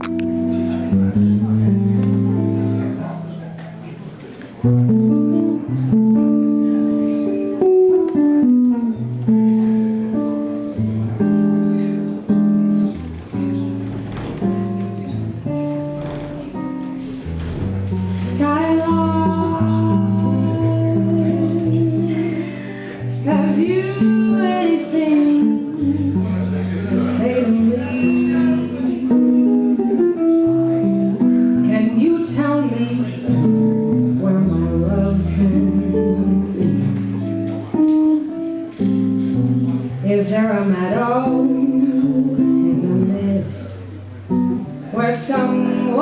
you. Is there a meadow in the mist where someone's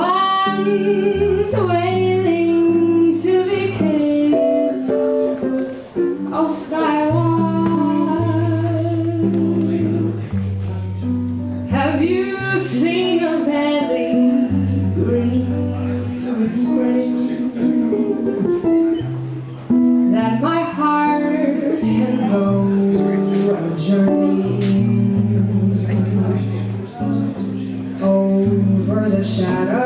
wailing to be kissed? Oh, skyward, have you seen? shadow.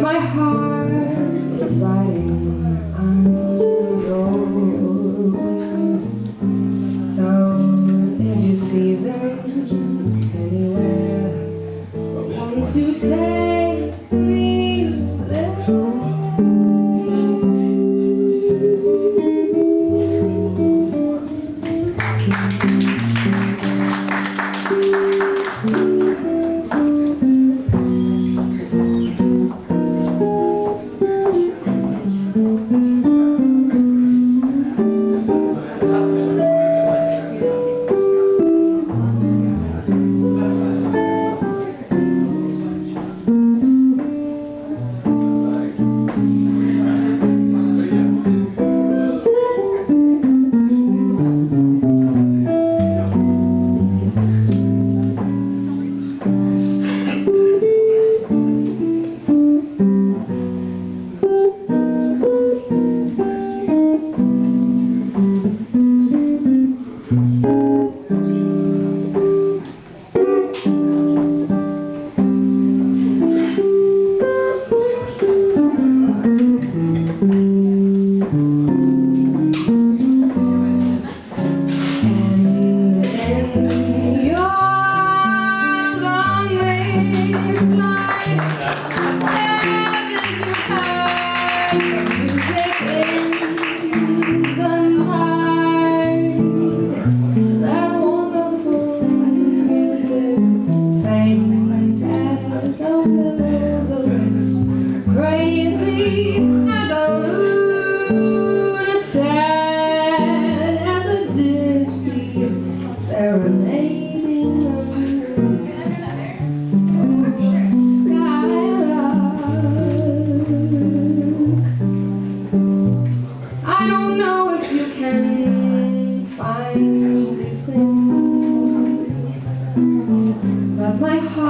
my heart. my heart.